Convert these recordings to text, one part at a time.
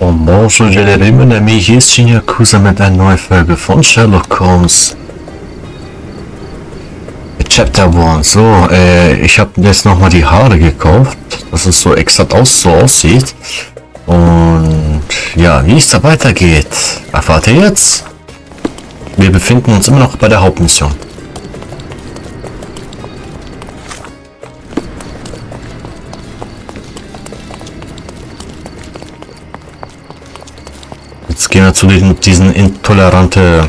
Oh, bonjour, Jelly, mon ami, hier ist Shinya Kusa mit einer neuen Folge von Sherlock Holmes. Chapter 1. So, äh, ich habe jetzt nochmal die Haare gekauft, dass es so exakt aus so aussieht. Und ja, wie es da weitergeht, erfahrt ihr jetzt. Wir befinden uns immer noch bei der Hauptmission. Gehen wir zu diesen, diesen intolerante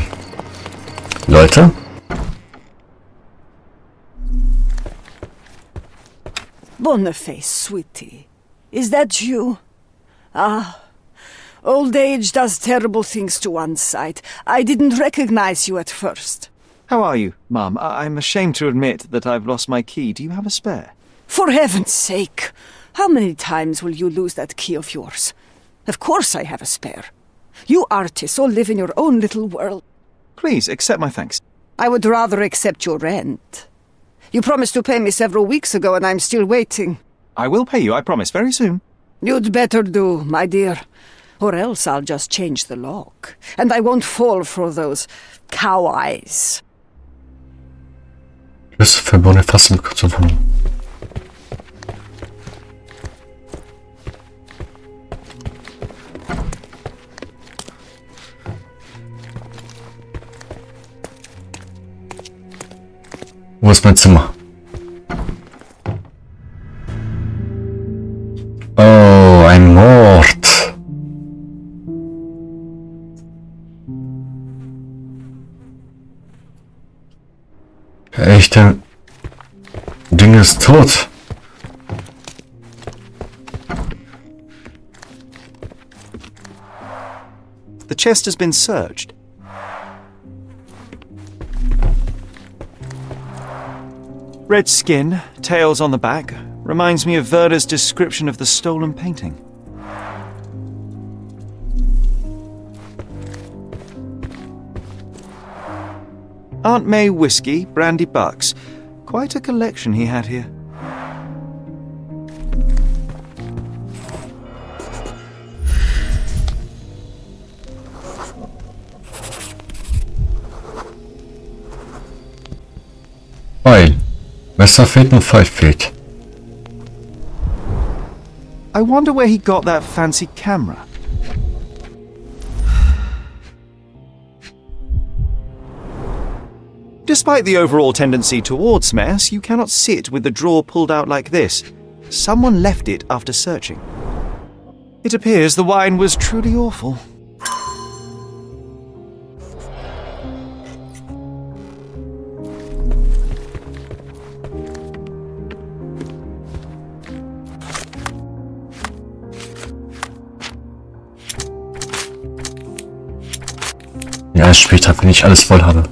Leute. Boniface, sweetie. Is that you? Ah, old age does terrible things to one's sight. I didn't recognize you at first. How are you, Mum? I- I'm ashamed to admit that I've lost my key. Do you have a spare? For heaven's sake! How many times will you lose that key of yours? Of course I have a spare. You artists all live in your own little world. Please accept my thanks. I would rather accept your rent. You promised to pay me several weeks ago, and I'm still waiting. I will pay you, I promise, very soon. You'd better do, my dear. Or else I'll just change the lock. And I won't fall for those cow eyes. Christopher Boniface willkommen zur Wo ist mein Zimmer? Oh, ein Mord. Echt, der Ding ist tot. The chest has been searched. Red skin, tails on the back, reminds me of Verda's description of the stolen painting. Aunt May whiskey, brandy bucks. Quite a collection he had here. Messer und Pfeif fehlt. I wonder where he got that fancy camera. Despite the overall tendency towards mess, you cannot sit with the drawer pulled out like this. Someone left it after searching. It appears the wine was truly awful. Erst wenn ich alles voll habe.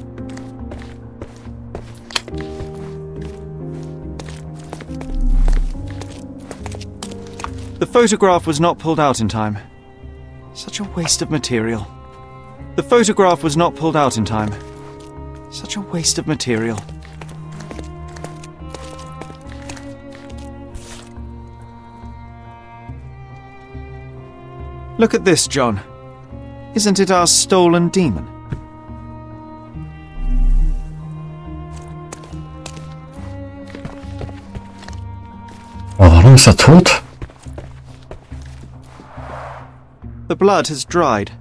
The photograph was not pulled out in time. Such a waste of material. The photograph was not pulled out in time. Such a waste of material. Look at this, John. Isn't it our stolen demon? Ist er tot? The blood has dried.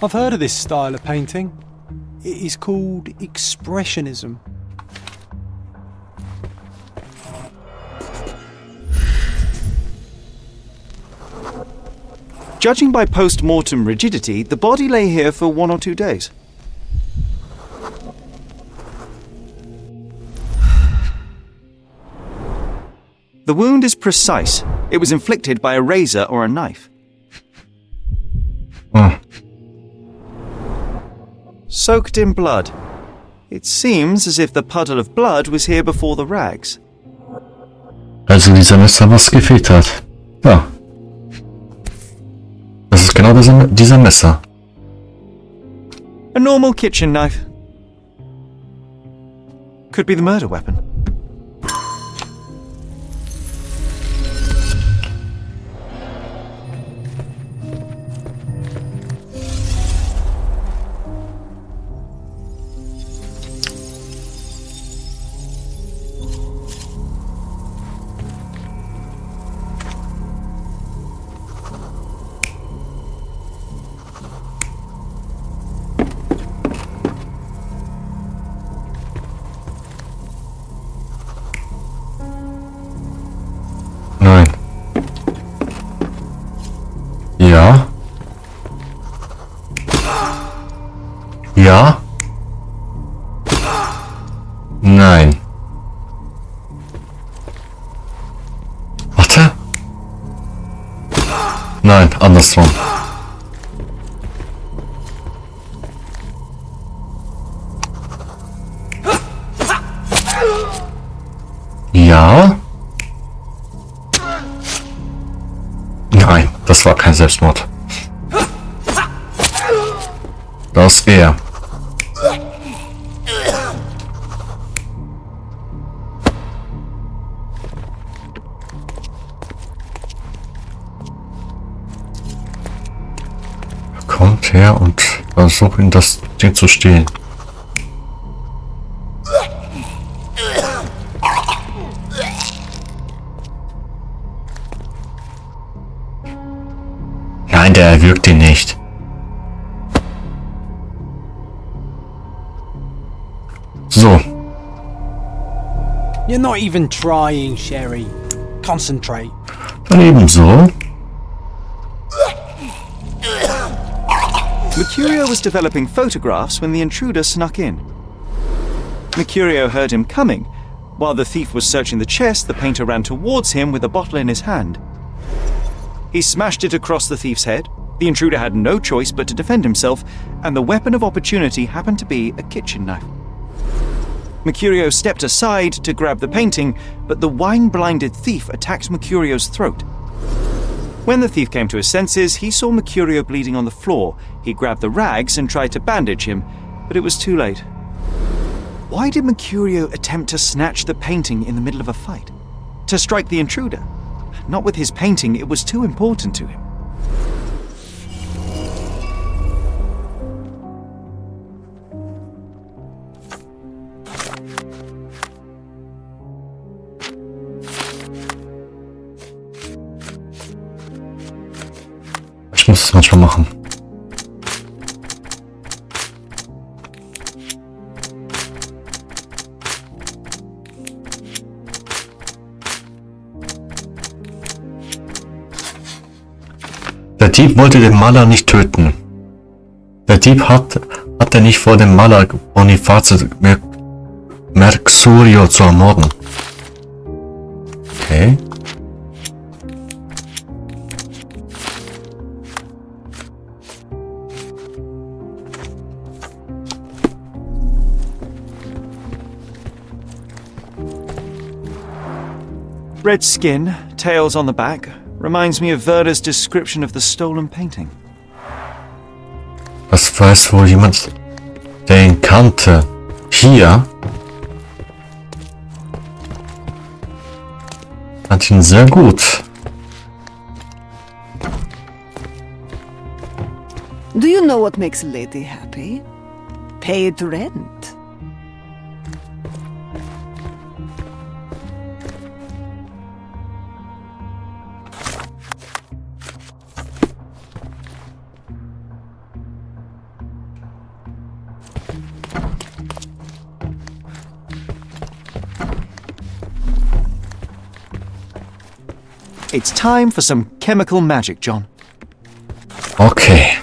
I've heard of this style of painting. It is called Expressionism. Judging by post mortem rigidity, the body lay here for one or two days. The wound is precise. It was inflicted by a razor or a knife. Hm. Soaked in blood. It seems as if the puddle of blood was here before the rags. Also dieser Messer, was gefehlt hat. Ja. Das ist genau dieser, dieser Messer. A normal kitchen knife. Could be the murder weapon. Ja. Nein. Warte. Nein, andersrum. Ja. Nein, das war kein Selbstmord. Das er. Her und versucht in das Ding zu stehen. Nein, der erwürgt ihn nicht. So, You're not even trying, Sherry. Concentrate. dann ebenso. Was developing photographs when the intruder snuck in. Mercurio heard him coming. While the thief was searching the chest, the painter ran towards him with a bottle in his hand. He smashed it across the thief's head. The intruder had no choice but to defend himself, and the weapon of opportunity happened to be a kitchen knife. Mercurio stepped aside to grab the painting, but the wine blinded thief attacked Mercurio's throat. When the thief came to his senses, he saw Mercurio bleeding on the floor. He grabbed the rags and tried to bandage him, but it was too late. Why did Mercurio attempt to snatch the painting in the middle of a fight? To strike the intruder? Not with his painting, it was too important to him. Muss es manchmal machen. Der Dieb wollte den Maler nicht töten. Der Dieb hat, hatte nicht vor, den Maler Boniface Mer Mercurio zu ermorden. Okay. Red skin, tails on the back, reminds me of Werder's description of the stolen painting. Das weiß wohl jemand, der ihn kannte. Hier. Fand ihn sehr gut. Do you know what makes a lady happy? Paid rent. Time for some chemical magic, John. Okay.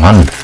Mann.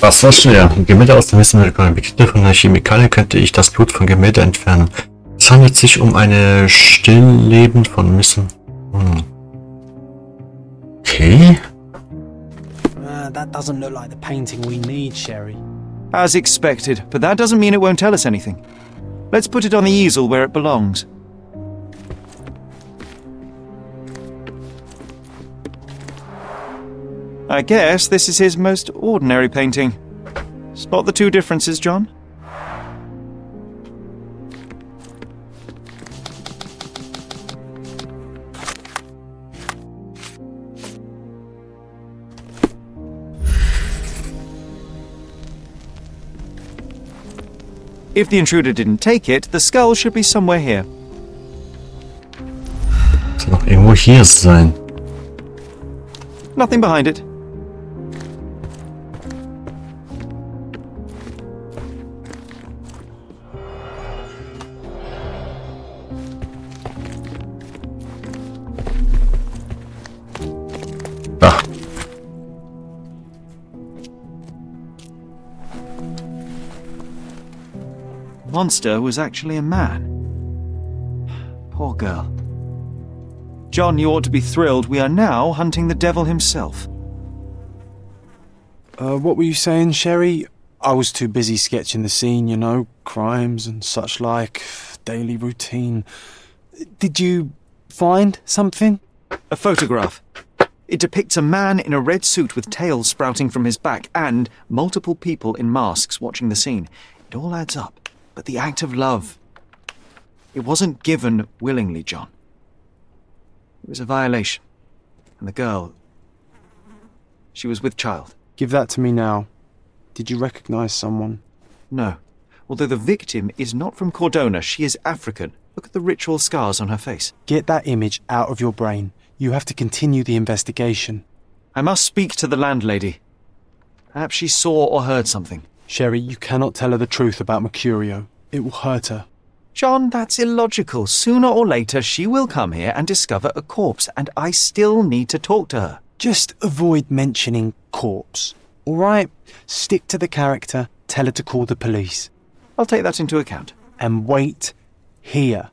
Was war schwer? Gemälde aus dem Wissen mit Hilfe von einer Chemikalie könnte ich das Blut von Gemälde entfernen. Es handelt sich um eine Stillleben von Missen. Hm. Okay. Uh, that doesn't look like the painting we need, Sherry. As expected, but that doesn't mean it won't tell us anything. Let's put it on the easel where it belongs. I guess this is his most ordinary painting. Spot the two differences, John? If the intruder didn't take it, the skull should be somewhere here. Noch irgendwo hier sein. Nothing behind it. Monster was actually a man. Poor girl. John, you ought to be thrilled. We are now hunting the devil himself. Uh, what were you saying, Sherry? I was too busy sketching the scene, you know, crimes and such like, daily routine. Did you find something? A photograph. It depicts a man in a red suit with tails sprouting from his back and multiple people in masks watching the scene. It all adds up. But the act of love. It wasn't given willingly, John. It was a violation. And the girl. She was with child. Give that to me now. Did you recognize someone? No. Although the victim is not from Cordona, she is African. Look at the ritual scars on her face. Get that image out of your brain. You have to continue the investigation. I must speak to the landlady. Perhaps she saw or heard something. Sherry, you cannot tell her the truth about Mercurio. It will hurt her. John, that's illogical. Sooner or later, she will come here and discover a corpse, and I still need to talk to her. Just avoid mentioning corpse. All right? Stick to the character. Tell her to call the police. I'll take that into account. And wait here.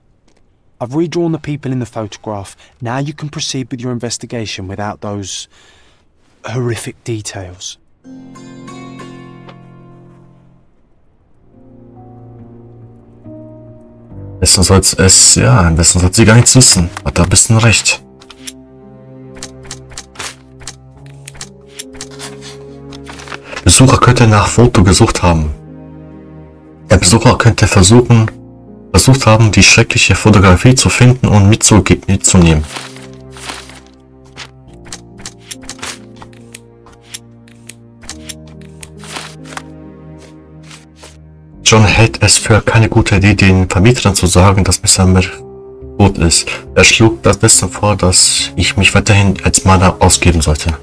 I've redrawn the people in the photograph. Now you can proceed with your investigation without those horrific details. Besten soll es, ja, am besten soll sie gar nichts wissen. Hat da ein bisschen recht. Besucher könnte nach Foto gesucht haben. Der Besucher könnte versuchen, versucht haben, die schreckliche Fotografie zu finden und mitzunehmen. John hält es für keine gute Idee, den Vermietern zu sagen, dass Mr. tot ist. Er schlug stattdessen vor, dass ich mich weiterhin als Maler ausgeben sollte.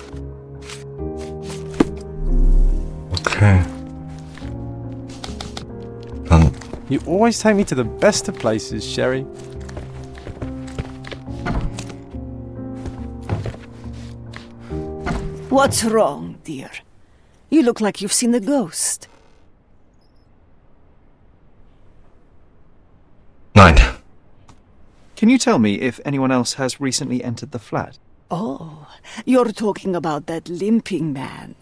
Okay. Dann You always take me to the best of places, Sherry. What's wrong, dear? You look like you've seen a ghost. Nein. Can you tell me if anyone else has recently entered the flat? Oh, you're talking about that limping man.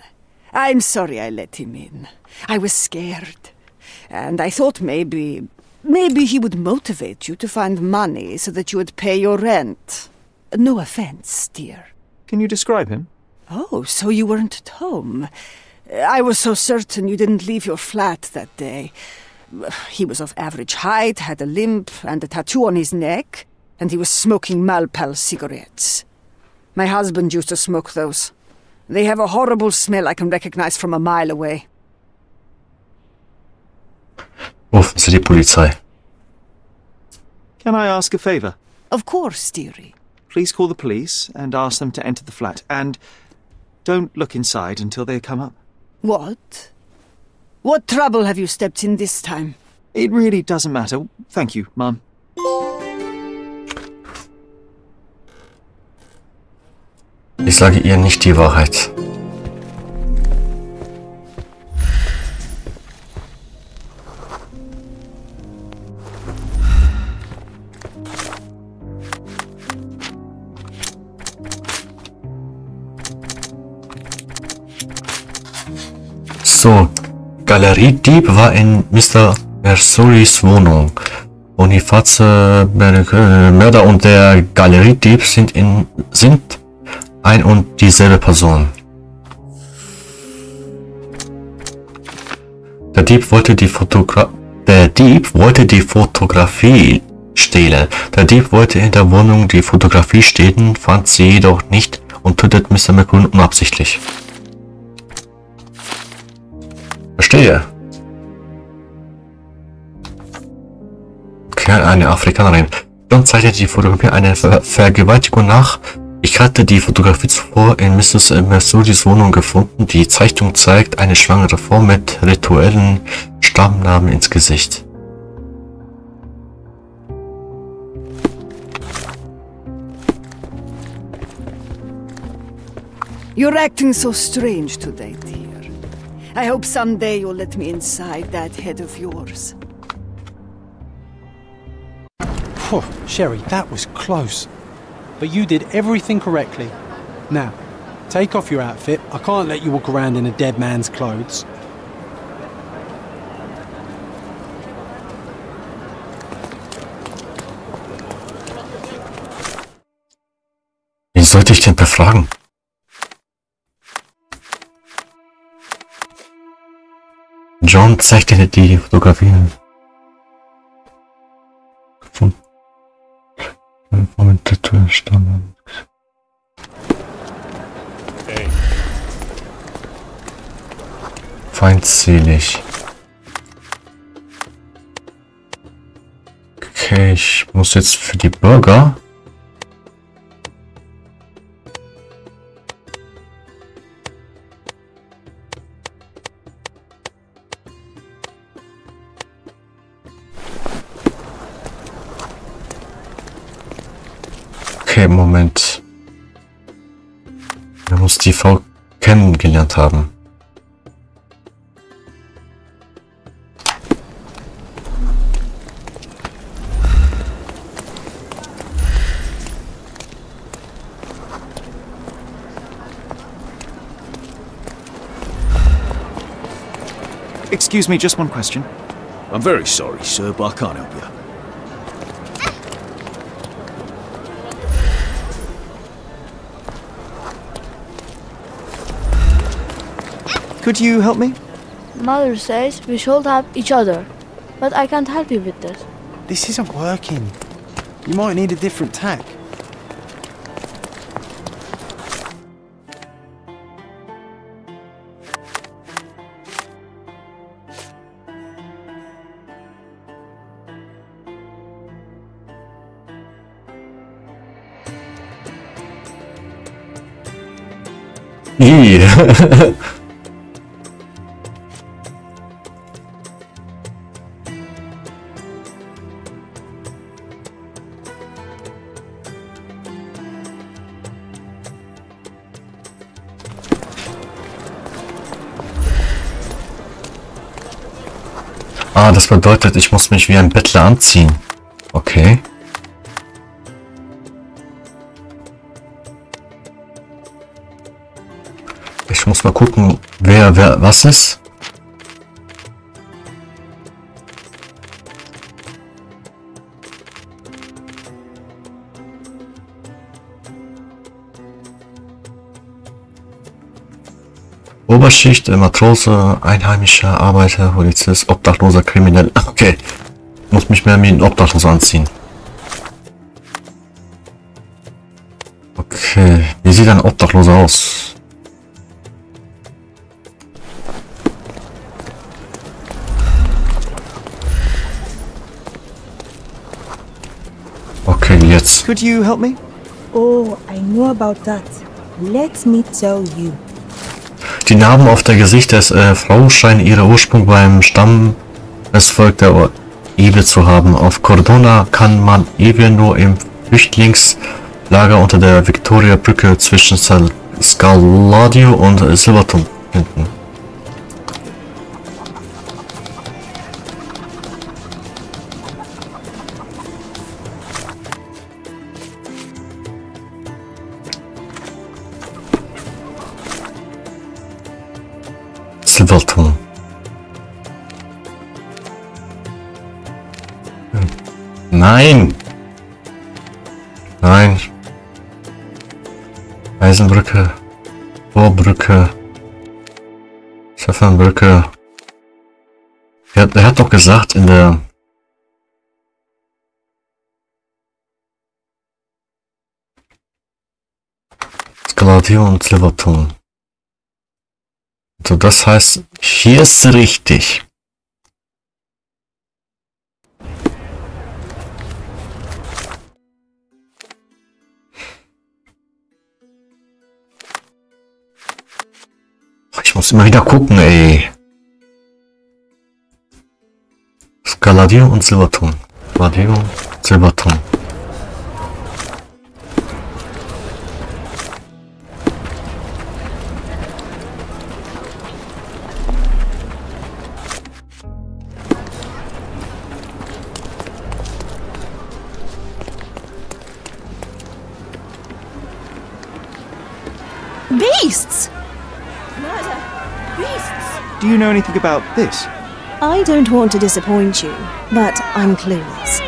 I'm sorry I let him in. I was scared. And I thought maybe. maybe he would motivate you to find money so that you would pay your rent. No offense, dear. Can you describe him? Oh, so you weren't at home. I was so certain you didn't leave your flat that day. He was of average height, had a limp and a tattoo on his neck, and he was smoking Malpal cigarettes. My husband used to smoke those. They have a horrible smell I can recognize from a mile away. Rufen Sie die Polizei. Can I ask a favor? Of course, dearie. Please call the police and ask them to enter the flat. And don't look inside until they come up. What? What trouble have you stepped in this time? It really doesn't matter. Thank you, Mum. Ich sage ihr nicht die Wahrheit. So, Galeriedieb war in Mr. Mersuris Wohnung. Boniface äh, Mörder und der Galeriedieb sind in sind ein und dieselbe Person. Der Dieb wollte die Fotogra der Dieb wollte die Fotografie stehlen. Der Dieb wollte in der Wohnung die Fotografie stehlen, fand sie jedoch nicht und tötet Mr. McCoon unabsichtlich. Verstehe. Okay, eine Afrikanerin. John zeichnet die Fotografie einer Ver Vergewaltigung nach. Ich hatte die Fotografie zuvor in Mrs. Mersuris Wohnung gefunden. Die Zeichnung zeigt eine schwangere Frau mit rituellen Stammnamen ins Gesicht. You're acting so strange today. I hope someday you'll let me inside that head of yours. Phew, Sherry, that was close. But you did everything correctly. Now, take off your outfit. I can't let you walk around in a dead man's clothes. Wen sollte ich denn befragen? John zeichnete die Fotografien. Von vom Tattoo stammen. Feindselig. Okay, ich muss jetzt für die Bürger. Okay, Moment. Er muss die Frau kennengelernt haben. Excuse me, just one question. I'm very sorry, sir, but I can't help you. Could you help me? Mother says we should help each other, but I can't help you with this. This isn't working. You might need a different tack. Yeah. das bedeutet, ich muss mich wie ein Bettler anziehen. Okay. Ich muss mal gucken, wer, wer, was ist. Oberschicht, Matrose, Einheimischer, Arbeiter, Polizist, Obdachloser, Kriminell. Okay. Muss mich mehr wie ein Obdachloser anziehen. Okay. Wie sieht ein Obdachloser aus? Okay, jetzt. Could you help me? Oh, I know about that. Let me tell you. Die Narben auf der Gesicht des äh, Frau scheinen ihren Ursprung beim Stammesvolk der Ibe zu haben. Auf Cordona kann man Ibe nur im Flüchtlingslager unter der Victoria-Brücke zwischen Sal Scaladio und Silverton finden. Hm. Nein! Nein. Eisenbrücke. Vorbrücke. Pfeffernbrücke. Er, er hat doch gesagt in der... Skaladio und Silverton. So, das heißt, hier ist richtig. Ich muss immer wieder gucken, ey. Skaladio und Silberton. Skaladio, Silberton. Anything about this? I don't want to disappoint you, but I'm clueless.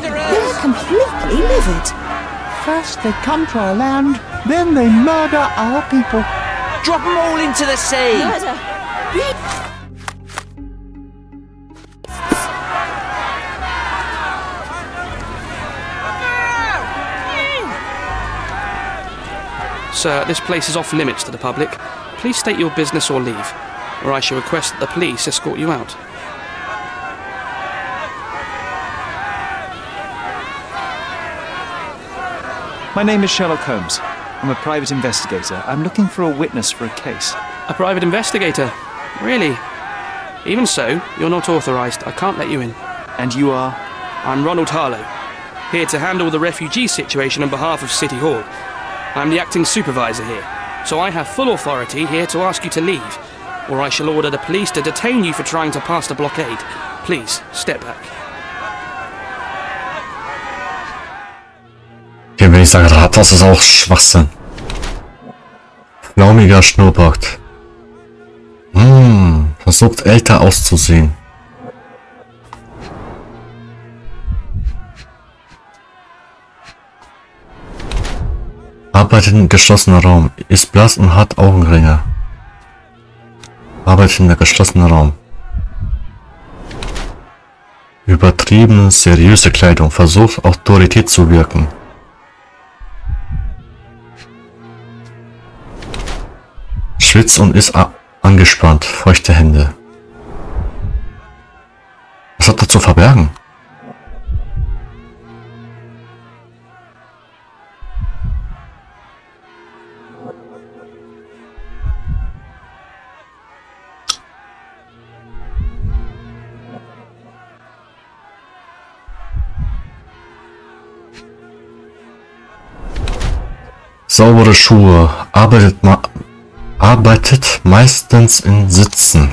They're completely livid. First they come to our land, then they murder our people. Drop them all into the sea! Murder. Sir, this place is off limits to the public. Please state your business or leave, or I shall request that the police escort you out. My name is Sherlock Holmes. I'm a private investigator. I'm looking for a witness for a case. A private investigator? Really? Even so, you're not authorised. I can't let you in. And you are? I'm Ronald Harlow, here to handle the refugee situation on behalf of City Hall. I'm the acting supervisor here, so I have full authority here to ask you to leave, or I shall order the police to detain you for trying to pass the blockade. Please, step back. Hier, wenn ich sage Rathaus, ist auch Schwachsinn. Flaumiger Schnurrbart. Hm, versucht älter auszusehen. Arbeitet in geschlossener Raum. Ist blass und hat Augenringe. Arbeitet in der geschlossenen Raum. Übertrieben seriöse Kleidung. Versucht Autorität zu wirken. Schwitzt und ist angespannt. Feuchte Hände. Was hat er zu verbergen? Saubere Schuhe. Arbeitet, arbeitet meistens in Sitzen.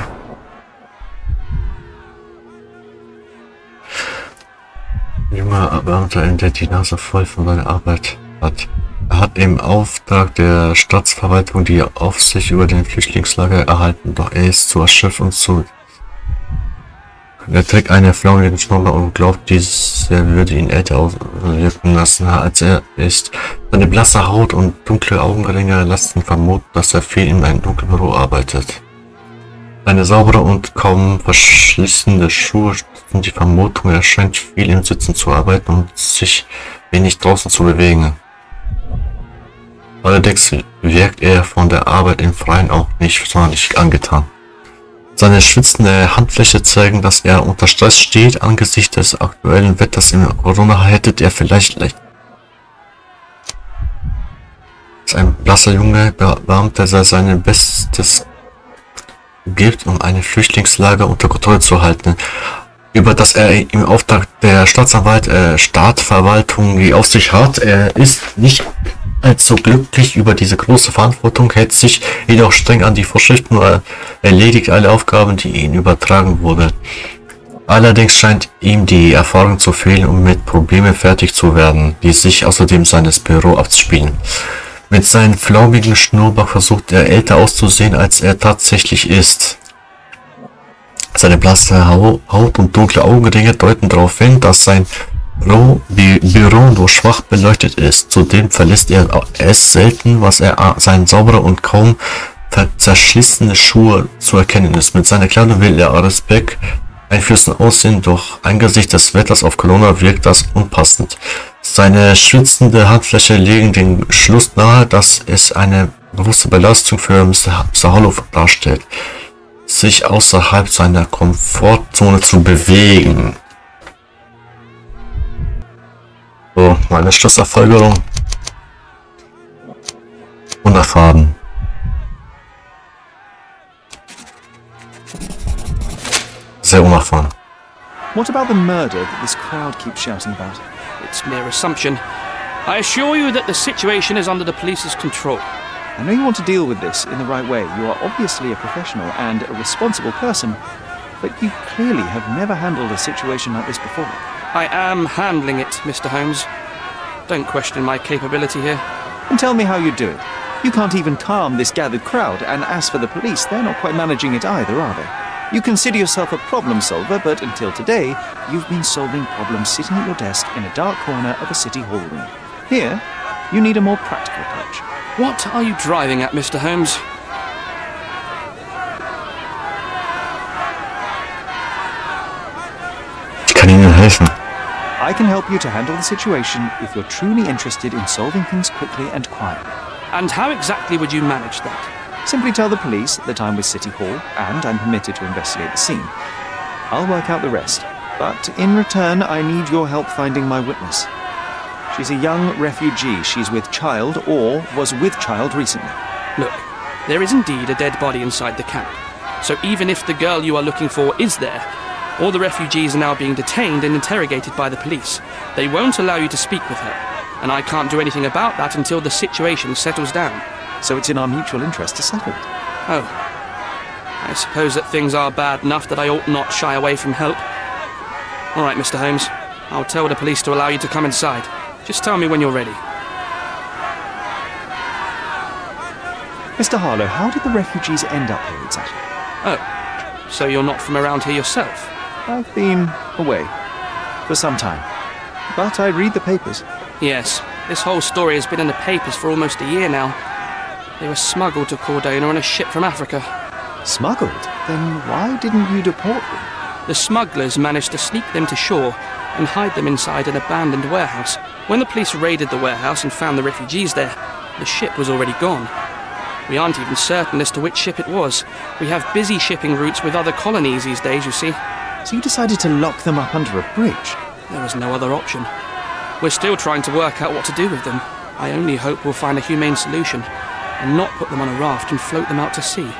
Junger Beamter, der die Nase voll von seiner Arbeit hat. Er hat im Auftrag der Staatsverwaltung die Aufsicht über den Flüchtlingslager erhalten, doch er ist zu erschöpft und zu er trägt eine flaumige Schnurrbart und glaubt, dieser würde ihn älter auswirken lassen, als er ist. Seine blasse Haut und dunkle Augenringe lassen vermuten, dass er viel in einem dunklen Büro arbeitet. Seine saubere und kaum verschlissene Schuhe stützen die Vermutung, er scheint viel im Sitzen zu arbeiten und sich wenig draußen zu bewegen. Allerdings wirkt er von der Arbeit im Freien auch nicht sonderlich angetan. Seine schwitzende Handfläche zeigen, dass er unter Stress steht. Angesichts des aktuellen Wetters im Corona hätte er vielleicht leicht. Ein blasser Junge Beamter sei sein Bestes gibt, um ein Flüchtlingslager unter Kontrolle zu halten, über das er im Auftrag der Staatsanwalt äh, Staatsverwaltung die Aufsicht hat. Er ist nicht allzu glücklich über diese große Verantwortung, hält sich jedoch streng an die Vorschriften und erledigt alle Aufgaben, die ihm übertragen wurden. Allerdings scheint ihm die Erfahrung zu fehlen, um mit Problemen fertig zu werden, die sich außerdem seines Büro abspielen. Mit seinem flaumigen Schnurrbart versucht er älter auszusehen, als er tatsächlich ist. Seine blasse Haut und dunkle Augenringe deuten darauf hin, dass sein Büro nur schwach beleuchtet ist. Zudem verlässt er es selten, was er seinen saubere und kaum zerschlissene Schuhe zu erkennen ist. Mit seiner Kleidung will er Respekt einflüssen aussehen, doch angesichts des Wetters auf Kelowna wirkt das unpassend. Seine schwitzende Handfläche legen den Schluss nahe, dass es eine bewusste Belastung für. Mr. Hollow darstellt, sich außerhalb seiner Komfortzone zu bewegen. So, meine Schlusserfolgerung. Unerfahren. Sehr unerfahren. What about the murder that this crowd keeps shouting about? It's mere assumption. I assure you that the situation is under the police's control. I know you want to deal with this in the right way. You are obviously a professional and a responsible person, but you clearly have never handled a situation like this before. I am handling it, Mr. Holmes. Don't question my capability here. And tell me how you do it. You can't even calm this gathered crowd, and as for the police, they're not quite managing it either, are they? You consider yourself a problem solver, but until today, you've been solving problems sitting at your desk in a dark corner of a city hall room. Here, you need a more practical approach. What are you driving at, Mr. Holmes? Ich kann Ihnen helfen. I can help you to handle the situation if you're truly interested in solving things quickly and quietly. And how exactly would you manage that? Simply tell the police that I'm with City Hall and I'm permitted to investigate the scene. I'll work out the rest, but in return, I need your help finding my witness. She's a young refugee. She's with child or was with child recently. Look, there is indeed a dead body inside the camp. So even if the girl you are looking for is there, all the refugees are now being detained and interrogated by the police. They won't allow you to speak with her, and I can't do anything about that until the situation settles down. So it's in our mutual interest to settle it. Oh. I suppose that things are bad enough that I ought not shy away from help. All right, Mr. Holmes. I'll tell the police to allow you to come inside. Just tell me when you're ready. Mr. Harlow, how did the refugees end up here exactly? Oh, so you're not from around here yourself? I've been away for some time, but I read the papers. Yes, this whole story has been in the papers for almost a year now. They were smuggled to Cordona on a ship from Africa. Smuggled? Then why didn't you deport them? The smugglers managed to sneak them to shore and hide them inside an abandoned warehouse. When the police raided the warehouse and found the refugees there, the ship was already gone. We aren't even certain as to which ship it was. We have busy shipping routes with other colonies these days, you see. So you decided to lock them up under a bridge? There was no other option. We're still trying to work out what to do with them. I only hope we'll find a humane solution and not put them on a raft and float them out to sea.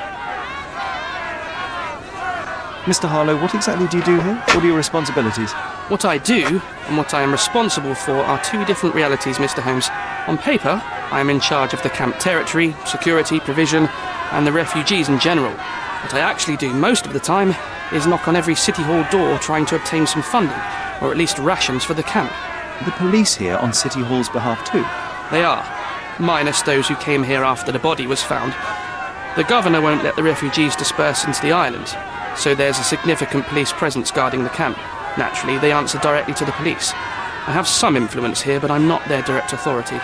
Mr. Harlow, what exactly do you do here? What are your responsibilities? What I do and what I am responsible for are two different realities, Mr. Holmes. On paper, I am in charge of the camp territory, security, provision, and the refugees in general. What I actually do most of the time is knock on every City Hall door trying to obtain some funding, or at least rations for the camp. The police here on City Hall's behalf too? They are, minus those who came here after the body was found. The governor won't let the refugees disperse into the island, so there's a significant police presence guarding the camp. Naturally, they answer directly to the police. I have some influence here, but I'm not their direct authority.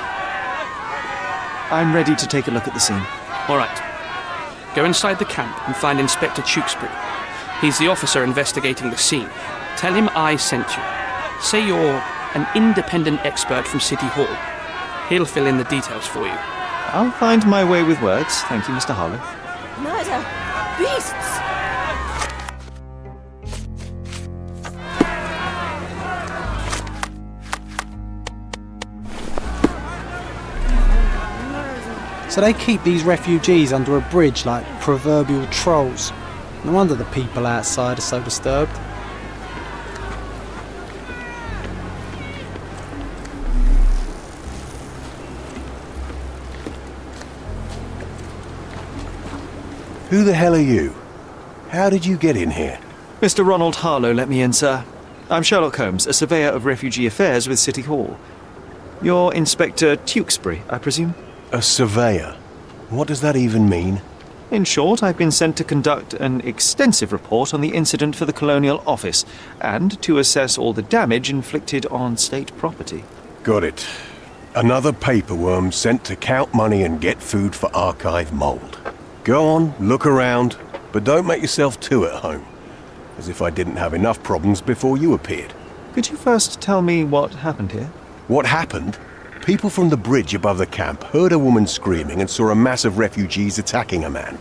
I'm ready to take a look at the scene. All right. Go inside the camp and find Inspector Tewkesbury. He's the officer investigating the scene. Tell him I sent you. Say you're an independent expert from City Hall. He'll fill in the details for you. I'll find my way with words. Thank you, Mr. Harlow. Murder! Beasts! So they keep these refugees under a bridge like proverbial trolls. No wonder the people outside are so disturbed. Who the hell are you? How did you get in here? Mr. Ronald Harlow let me in, sir. I'm Sherlock Holmes, a surveyor of refugee affairs with City Hall. You're Inspector Tewkesbury, I presume? A surveyor? What does that even mean? In short, I've been sent to conduct an extensive report on the incident for the Colonial Office and to assess all the damage inflicted on state property. Got it. Another paperworm sent to count money and get food for archive mold. Go on, look around, but don't make yourself too at home. As if I didn't have enough problems before you appeared. Could you first tell me what happened here? What happened? People from the bridge above the camp heard a woman screaming and saw a mass of refugees attacking a man.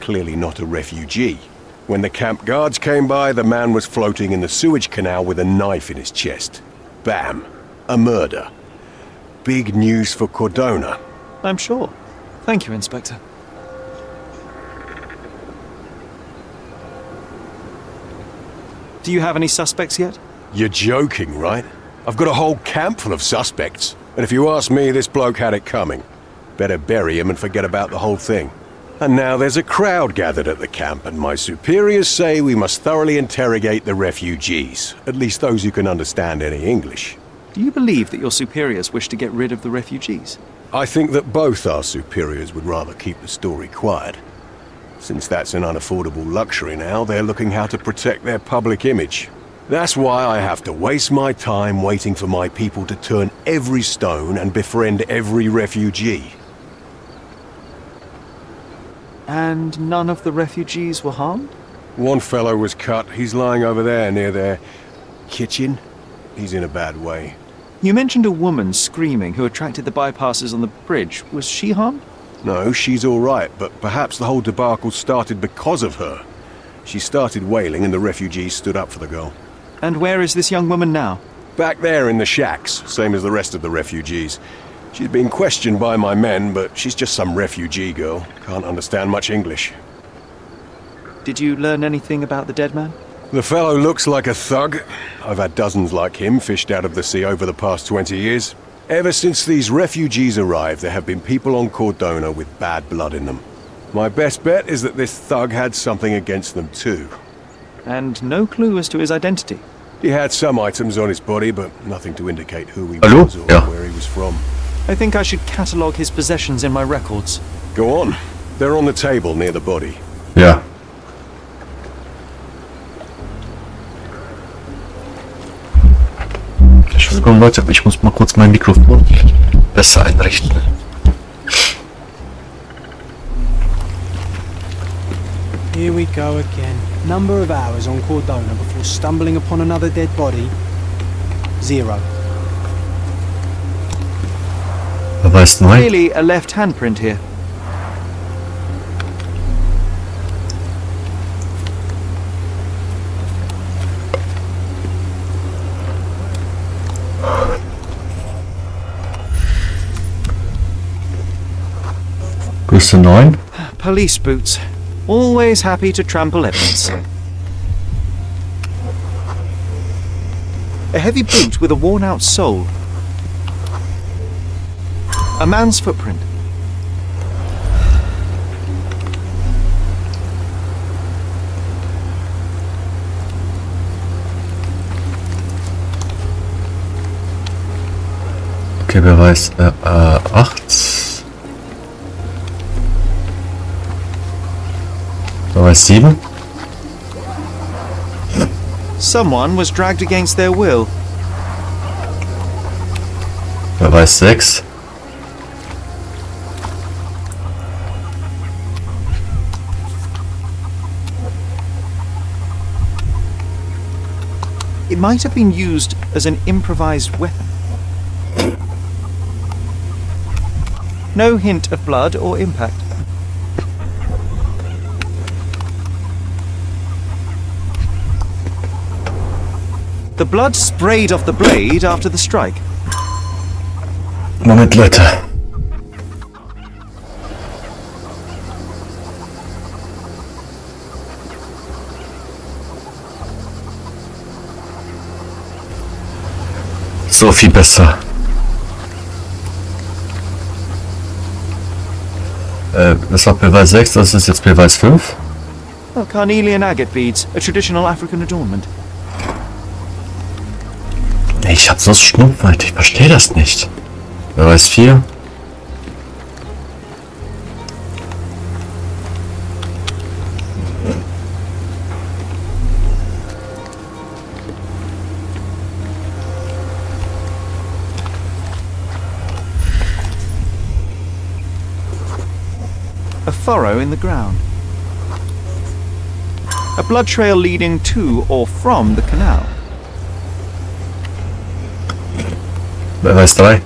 Clearly not a refugee. When the camp guards came by, the man was floating in the sewage canal with a knife in his chest. Bam. A murder. Big news for Cordona. I'm sure. Thank you, Inspector. Do you have any suspects yet? You're joking, right? I've got a whole camp full of suspects. And if you ask me, this bloke had it coming. Better bury him and forget about the whole thing. And now there's a crowd gathered at the camp, and my superiors say we must thoroughly interrogate the refugees, at least those who can understand any English. Do you believe that your superiors wish to get rid of the refugees? I think that both our superiors would rather keep the story quiet. Since that's an unaffordable luxury now, they're looking how to protect their public image. That's why I have to waste my time waiting for my people to turn every stone and befriend every refugee. And none of the refugees were harmed? One fellow was cut. He's lying over there near their kitchen. He's in a bad way. You mentioned a woman screaming who attracted the bypassers on the bridge. Was she harmed? No, she's all right, but perhaps the whole debacle started because of her. She started wailing and the refugees stood up for the girl. And where is this young woman now? Back there in the shacks, same as the rest of the refugees. She's been questioned by my men, but she's just some refugee girl. Can't understand much English. Did you learn anything about the dead man? The fellow looks like a thug. I've had dozens like him fished out of the sea over the past 20 years. Ever since these refugees arrived, there have been people on Cordona with bad blood in them. My best bet is that this thug had something against them too. And no clue as to his identity? He had some items on his body, but nothing to indicate who he Hello? was or Yeah. where he was from. I think I should catalogue his possessions in my records. Go on. They're on the table near the body. Ja. Entschuldigung Leute, aber ich muss mal kurz mein Mikrofon besser einrichten. Here we go again. Number of hours on Cordona before stumbling upon another dead body, zero. The last night? Really a left handprint here. Goes nine. Police boots. Always happy to trample evidence. A heavy boot with a worn out sole. A man's footprint. Okay, Beweis äh, äh, 8. Beweis 7. Someone was dragged against their will. Beweis 6. It might have been used as an improvised weapon. No hint of blood or impact. The blood sprayed off the blade after the strike. Moment, later. So viel besser. Äh, uh, das war Beweis 6, das ist jetzt Beweis 5. Oh, carnelian agate beads, a traditional African adornment. Ich hab so Schnupfen, Alter. Ich verstehe das nicht. Beweis 4. A furrow in the ground. A blood trail leading to or from the canal. Beweis 3.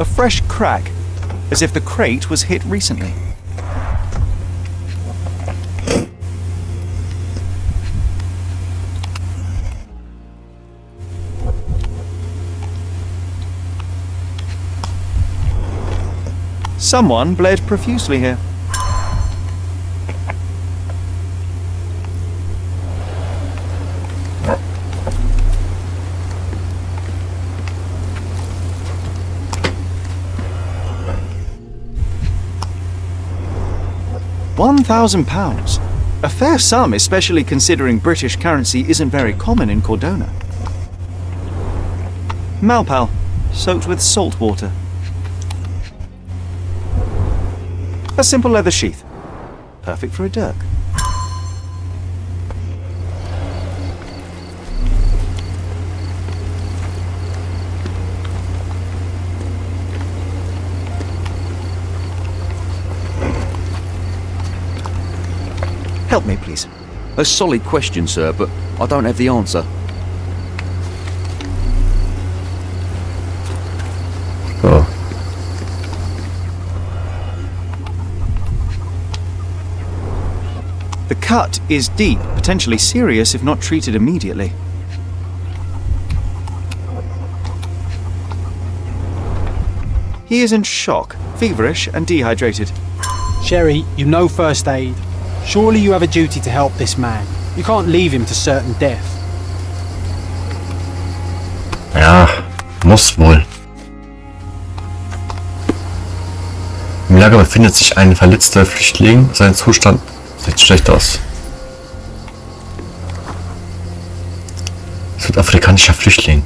A fresh crack, as if the crate was hit recently. Someone bled profusely here. One thousand pounds. A fair sum, especially considering British currency isn't very common in Cordona. Malpal, soaked with salt water. A simple leather sheath. Perfect for a dirk. Help me, please. A solid question, sir, but I don't have the answer. So. The cut is deep, potentially serious if not treated immediately. He is in shock, feverish, and dehydrated. Sherry, you know first aid. Surely you have a duty to help this man. You can't leave him to certain death. Ja, muss wohl. Im Lager befindet sich ein verletzter Flüchtling. Sein Zustand sieht schlecht aus. Südafrikanischer Flüchtling.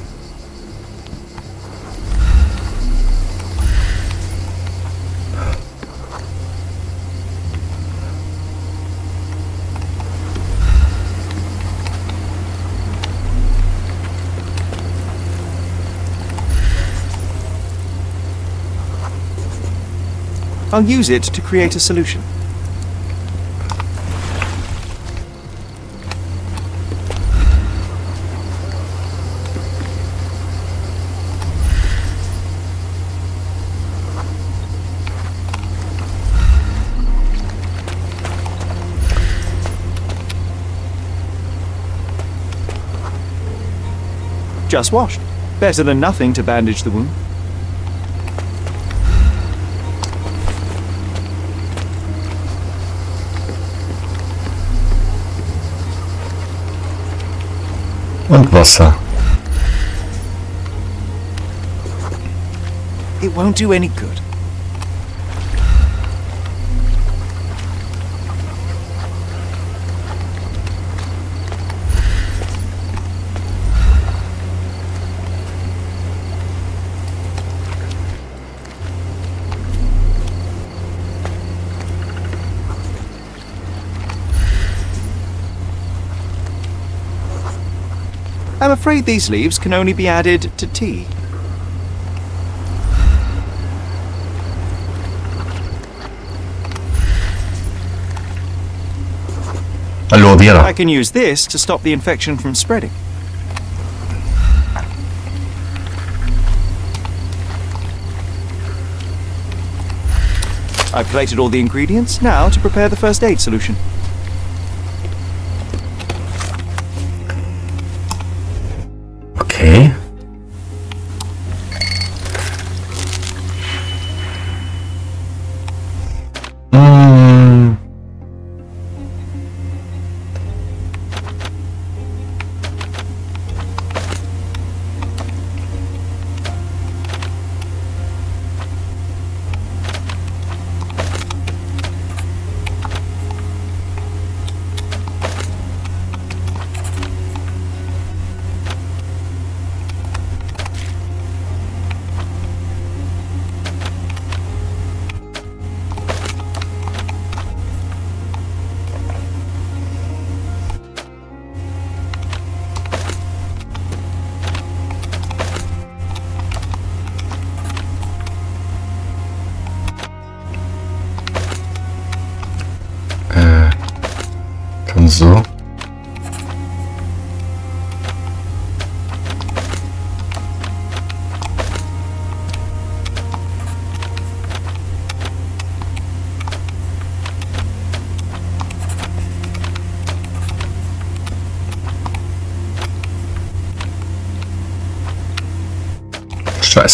I'll use it to create a solution. Just washed. Better than nothing to bandage the wound. Und Wasser. It won't do any good. I'm afraid these leaves can only be added to tea. I can use this to stop the infection from spreading. I've collated all the ingredients, now to prepare the first aid solution.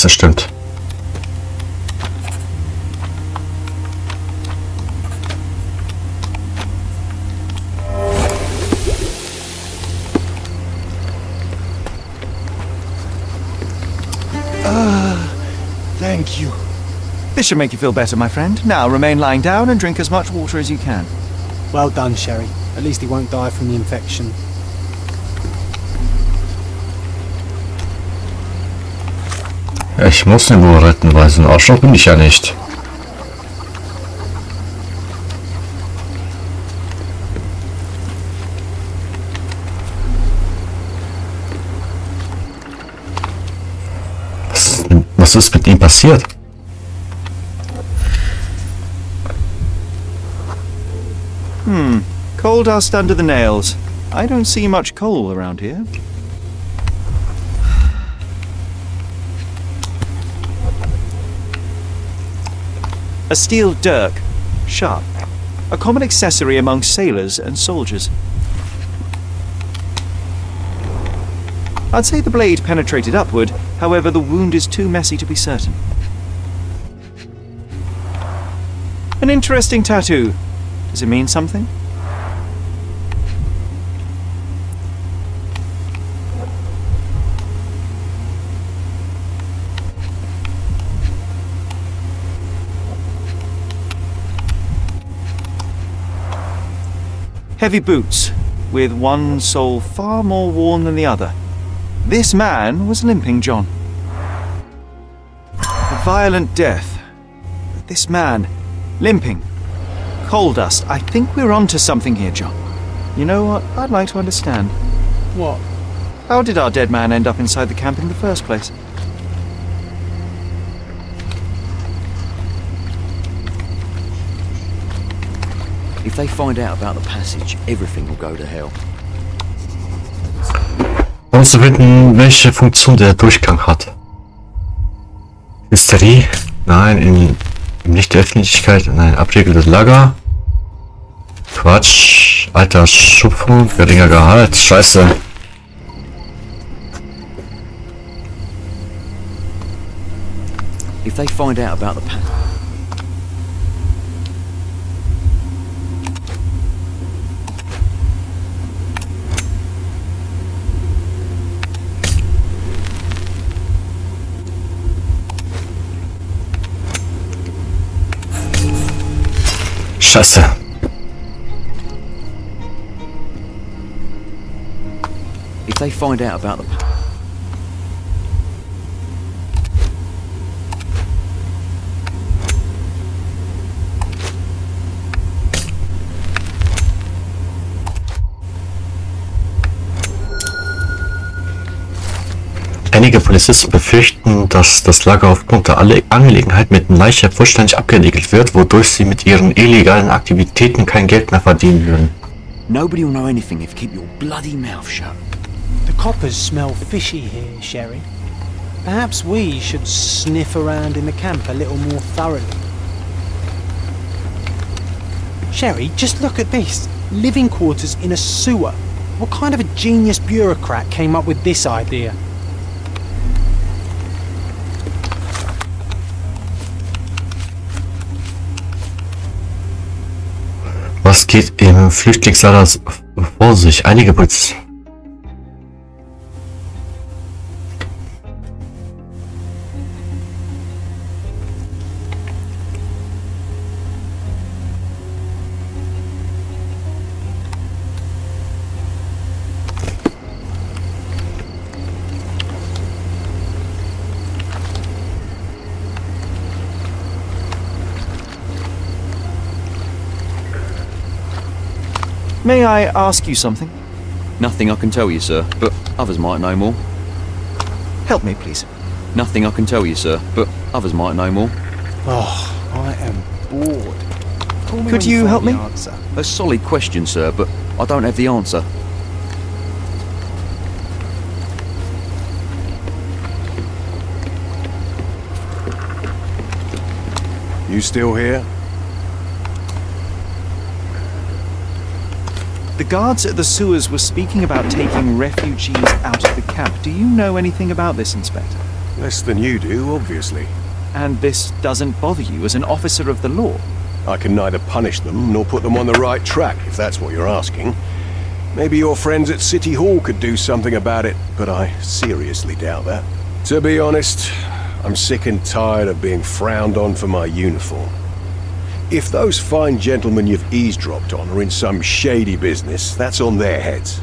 Scheiße, stimmt. Ah, thank you. This should make you feel better, my friend. Now remain lying down and drink as much water as you can. Well done, Sherry. At least he won't die from the infection. Ich muss den wohl retten, weil so ein Arschloch bin ich ja nicht. Was, ist mit ihm passiert? Hmm. Coal dust under the nails. I don't see much coal around here. A steel dirk. Sharp. A common accessory among sailors and soldiers. I'd say the blade penetrated upward, however, the wound is too messy to be certain. An interesting tattoo. Does it mean something? Heavy boots, with one sole far more worn than the other. This man was Limping John. A violent death. But this man, Limping, coal dust. I think we're onto something here, John. You know what? I'd like to understand. What? How did our dead man end up inside the camp in the first place? If they find out about the passage, everything will go to hell. Herauszufinden, welche Funktion der Durchgang hat. Hysterie? Nein, in, im Licht der Öffentlichkeit, nein, abgeregeltes Lager. Quatsch, alter Schupfung, geringer Gehalt, scheiße. If they find out about the passage... If they find out about the... Einige Polizisten befürchten, dass das Lager aufgrund der Alle- Angelegenheit mit dem Leichert vollständig abgeriegelt wird, wodurch sie mit ihren illegalen Aktivitäten kein Geld mehr verdienen würden. Nobody will know anything if you keep your bloody mouth shut. The coppers smell fishy here, Sherry. Perhaps we should sniff around in the camp a little more thoroughly. Sherry, just look at this. Living quarters in a sewer. What kind of a genius bureaucrat came up with this idea? Geht im Flüchtlingslager vor sich? Einige Polizisten. May I ask you something? Nothing I can tell you, sir, but others might know more. Help me, please. Nothing I can tell you, sir, but others might know more. Oh, I am bored. Call me Could when you help me? Answer. A solid question, sir, but I don't have the answer. You still here? The guards at the sewers were speaking about taking refugees out of the camp. Do you know anything about this, Inspector? Less than you do, obviously. And this doesn't bother you as an officer of the law? I can neither punish them nor put them on the right track, if that's what you're asking. Maybe your friends at City Hall could do something about it, but I seriously doubt that. To be honest, I'm sick and tired of being frowned on for my uniform. If those fine gentlemen you've eavesdropped on are in some shady business, that's on their heads.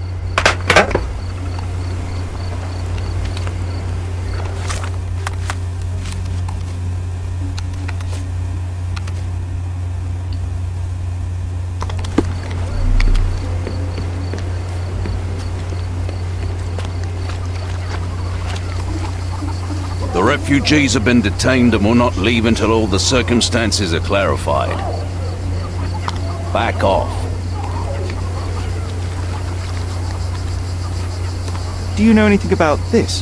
The refugees have been detained and will not leave until all the circumstances are clarified. Back off. Do you know anything about this?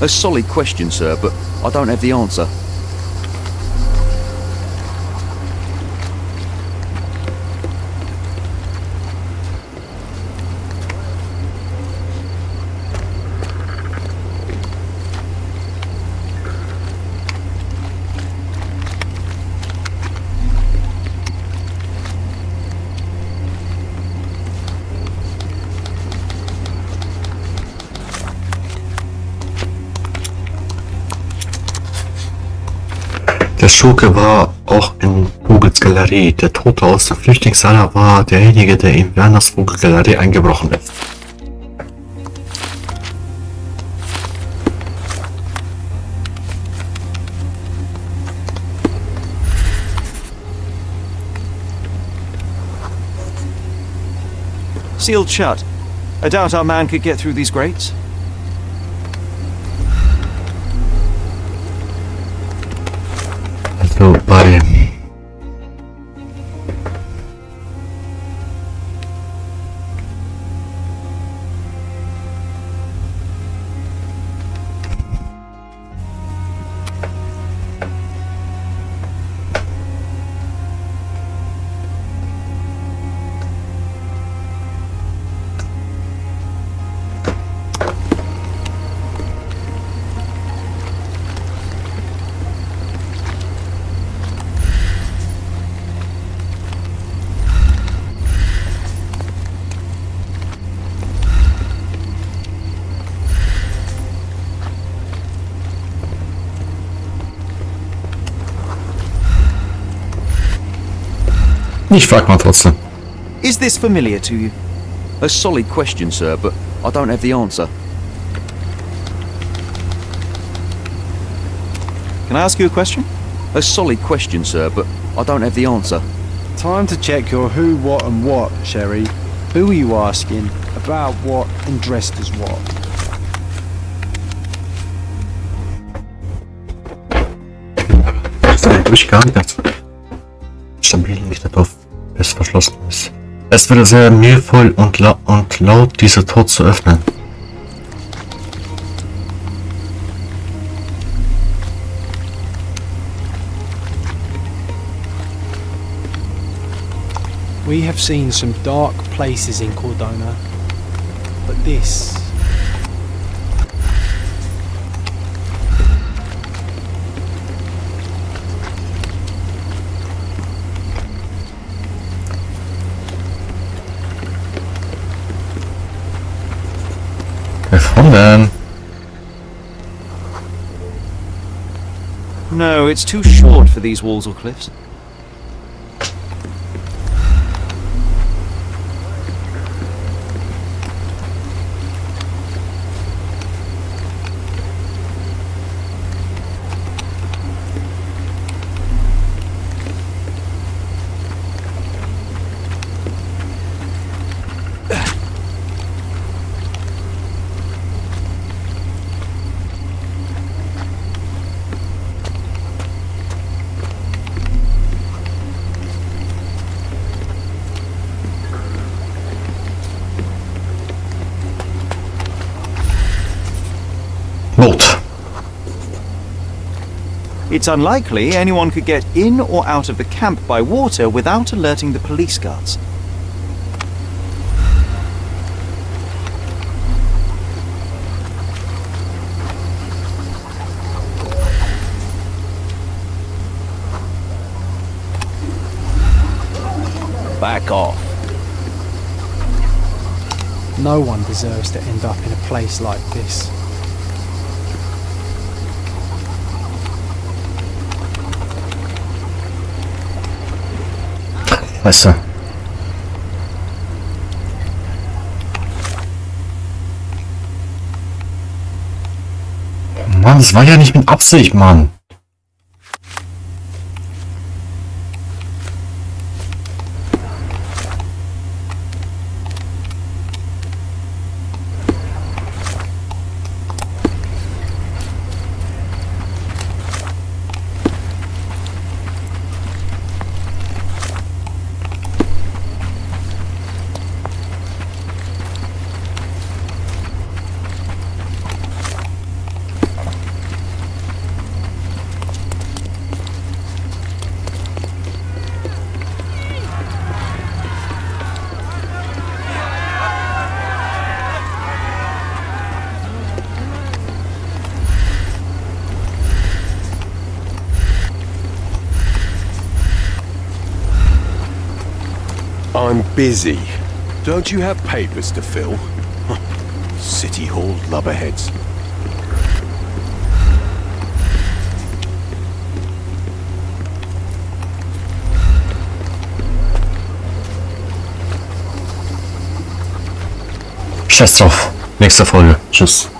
A solid question, sir, but I don't have the answer. Schurke war auch in Vogels Galerie. Der Tote aus dem Flüchtlingslager war derjenige, der in Werners Vogelgalerie eingebrochen ist. Sealed shut. I doubt our man could get through these grates. Also bei Ich frag mal trotzdem. Is this familiar to you? A solid question, sir, but I don't have the answer. Can I ask you a question? A solid question, sir, but I don't have the answer. Time to check your who, what, and what, Sherry. Who are you asking? About what and dressed as what? Das ist eigentlich gar nicht fest verschlossen ist. Es wird sehr mühevoll und, la und laut, diese Tor zu öffnen. We have seen some dark places in Cordona, but this. Gefunden. No, it's too short for these walls or cliffs. Boot. It's unlikely anyone could get in or out of the camp by water without alerting the police guards. Back off. No one deserves to end up in a place like this. Weißt du. Mann, das war ja nicht mit Absicht, Mann. Busy. Don't you have papers to fill? City Hall lubberheads. Scheiß drauf. Nächste Folge. Tschüss.